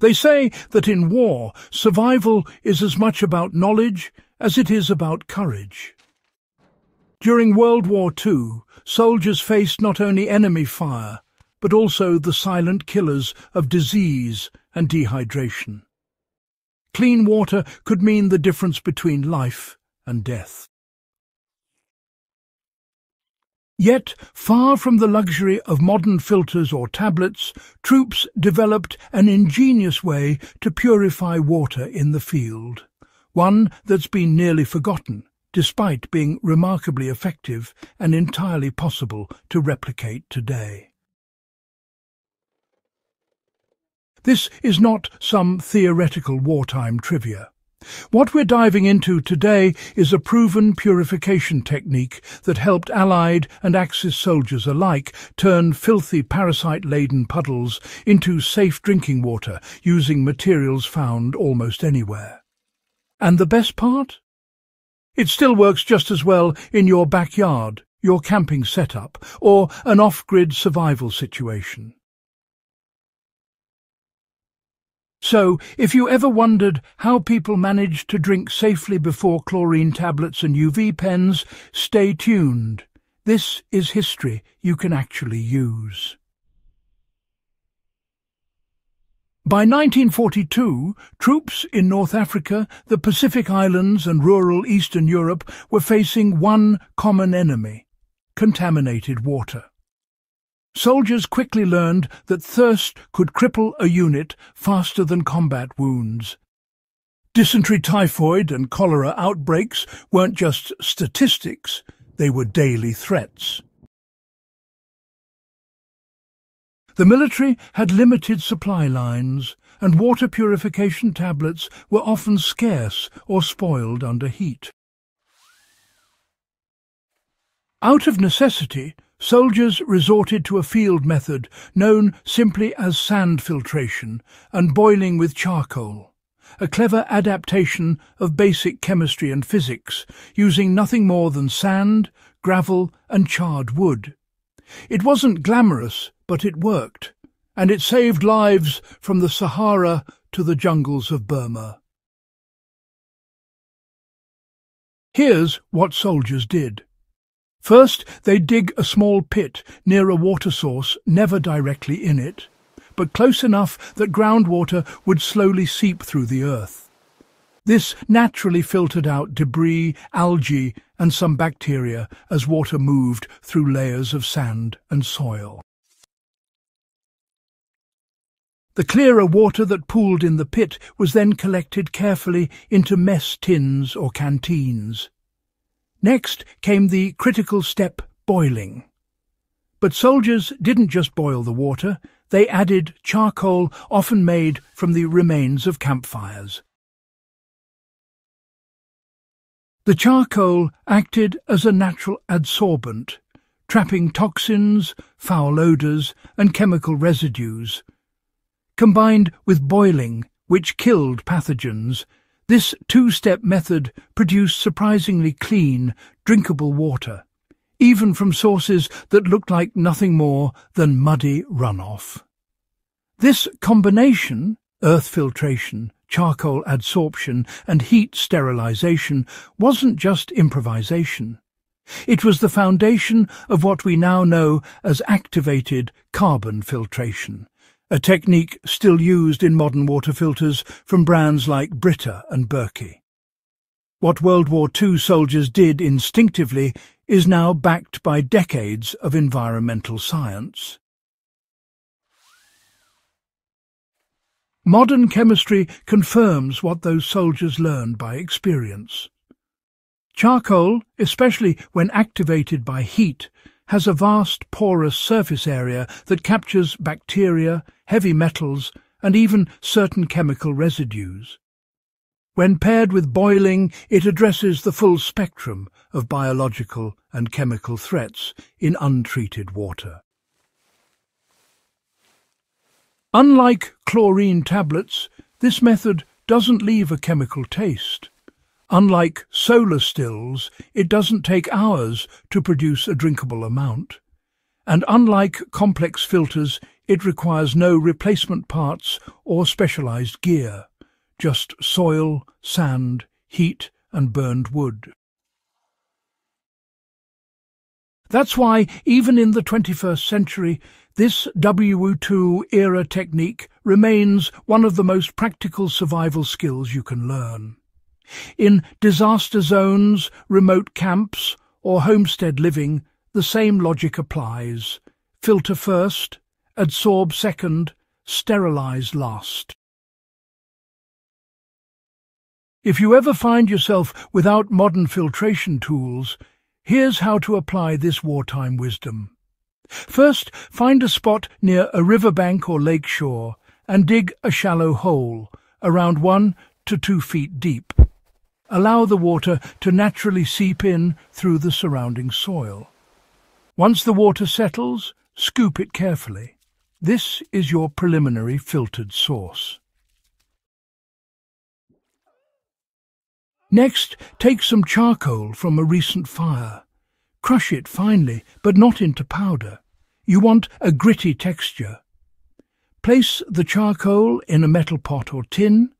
They say that in war, survival is as much about knowledge as it is about courage. During World War II, soldiers faced not only enemy fire, but also the silent killers of disease and dehydration. Clean water could mean the difference between life and death. Yet, far from the luxury of modern filters or tablets, troops developed an ingenious way to purify water in the field, one that's been nearly forgotten, despite being remarkably effective and entirely possible to replicate today. This is not some theoretical wartime trivia. What we're diving into today is a proven purification technique that helped Allied and Axis soldiers alike turn filthy parasite-laden puddles into safe drinking water using materials found almost anywhere. And the best part? It still works just as well in your backyard, your camping setup, or an off-grid survival situation. So, if you ever wondered how people managed to drink safely before chlorine tablets and UV pens, stay tuned. This is history you can actually use. By 1942, troops in North Africa, the Pacific Islands and rural Eastern Europe were facing one common enemy, contaminated water. Soldiers quickly learned that thirst could cripple a unit faster than combat wounds. Dysentery, typhoid and cholera outbreaks weren't just statistics, they were daily threats. The military had limited supply lines, and water purification tablets were often scarce or spoiled under heat. Out of necessity, Soldiers resorted to a field method known simply as sand filtration and boiling with charcoal, a clever adaptation of basic chemistry and physics, using nothing more than sand, gravel and charred wood. It wasn't glamorous, but it worked, and it saved lives from the Sahara to the jungles of Burma. Here's what soldiers did. First, they dig a small pit near a water source, never directly in it, but close enough that groundwater would slowly seep through the earth. This naturally filtered out debris, algae and some bacteria as water moved through layers of sand and soil. The clearer water that pooled in the pit was then collected carefully into mess tins or canteens. Next came the critical step boiling. But soldiers didn't just boil the water, they added charcoal often made from the remains of campfires. The charcoal acted as a natural adsorbent, trapping toxins, foul odours and chemical residues. Combined with boiling, which killed pathogens, this two-step method produced surprisingly clean, drinkable water, even from sources that looked like nothing more than muddy runoff. This combination, earth filtration, charcoal adsorption and heat sterilization, wasn't just improvisation. It was the foundation of what we now know as activated carbon filtration, a technique still used in modern water filters from brands like Brita and Berkey. What World War II soldiers did instinctively is now backed by decades of environmental science. Modern chemistry confirms what those soldiers learned by experience. Charcoal, especially when activated by heat, has a vast porous surface area that captures bacteria, heavy metals and even certain chemical residues. When paired with boiling, it addresses the full spectrum of biological and chemical threats in untreated water. Unlike chlorine tablets, this method doesn't leave a chemical taste. Unlike solar stills, it doesn't take hours to produce a drinkable amount. And unlike complex filters, It requires no replacement parts or specialized gear, just soil, sand, heat and burned wood. That's why, even in the 21st century, this WO2 era technique remains one of the most practical survival skills you can learn. In disaster zones, remote camps, or homestead living, the same logic applies. Filter first, adsorb second, sterilize last. If you ever find yourself without modern filtration tools, here's how to apply this wartime wisdom. First, find a spot near a riverbank or lake shore and dig a shallow hole, around one to two feet deep. Allow the water to naturally seep in through the surrounding soil. Once the water settles, scoop it carefully. This is your preliminary filtered source. Next, take some charcoal from a recent fire. Crush it finely, but not into powder. You want a gritty texture. Place the charcoal in a metal pot or tin,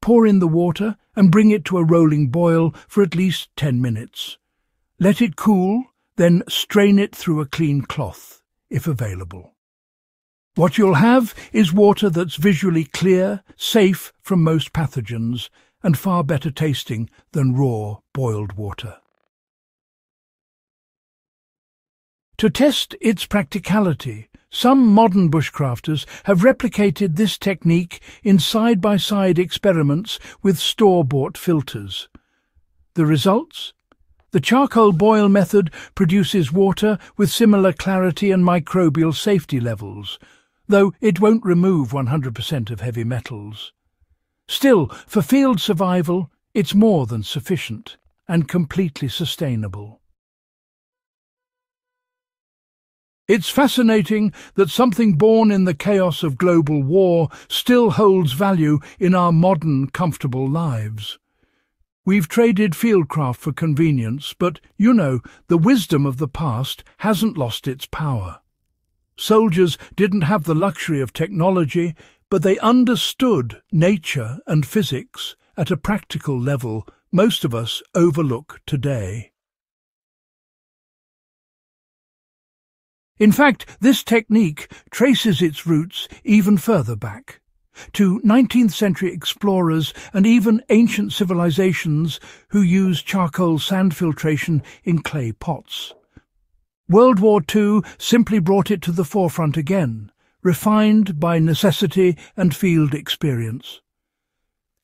pour in the water and bring it to a rolling boil for at least 10 minutes. Let it cool, then strain it through a clean cloth, if available. What you'll have is water that's visually clear, safe from most pathogens, and far better tasting than raw, boiled water. To test its practicality, some modern bushcrafters have replicated this technique in side-by-side -side experiments with store-bought filters. The results? The charcoal boil method produces water with similar clarity and microbial safety levels, though it won't remove 100% of heavy metals. Still, for field survival, it's more than sufficient and completely sustainable. It's fascinating that something born in the chaos of global war still holds value in our modern, comfortable lives. We've traded fieldcraft for convenience, but, you know, the wisdom of the past hasn't lost its power. Soldiers didn't have the luxury of technology, but they understood nature and physics at a practical level most of us overlook today. In fact, this technique traces its roots even further back, to 19th century explorers and even ancient civilizations who used charcoal sand filtration in clay pots. World War II simply brought it to the forefront again, refined by necessity and field experience.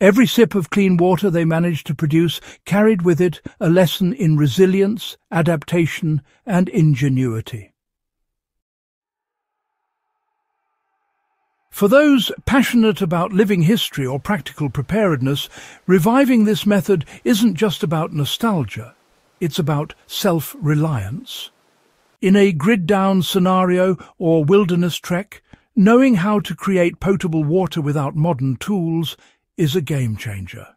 Every sip of clean water they managed to produce carried with it a lesson in resilience, adaptation and ingenuity. For those passionate about living history or practical preparedness, reviving this method isn't just about nostalgia, it's about self-reliance. In a grid-down scenario or wilderness trek, knowing how to create potable water without modern tools is a game-changer.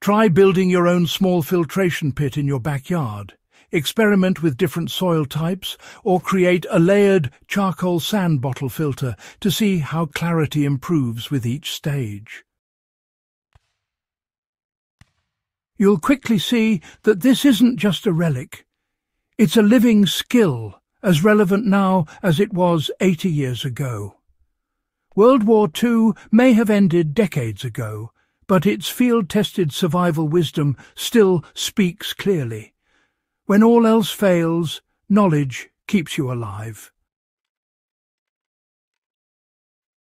Try building your own small filtration pit in your backyard, experiment with different soil types, or create a layered charcoal sand bottle filter to see how clarity improves with each stage. You'll quickly see that this isn't just a relic. It's a living skill, as relevant now as it was 80 years ago. World War II may have ended decades ago, but its field-tested survival wisdom still speaks clearly. When all else fails, knowledge keeps you alive.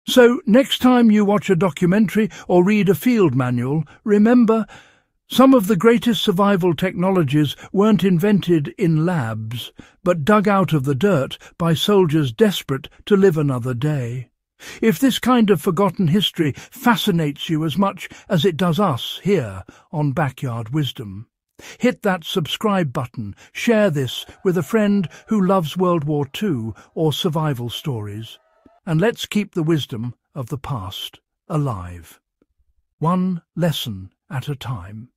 So, next time you watch a documentary or read a field manual, remember some of the greatest survival technologies weren't invented in labs, but dug out of the dirt by soldiers desperate to live another day. If this kind of forgotten history fascinates you as much as it does us here on Backyard Wisdom, hit that subscribe button, share this with a friend who loves World War II or survival stories, and let's keep the wisdom of the past alive. One lesson at a time.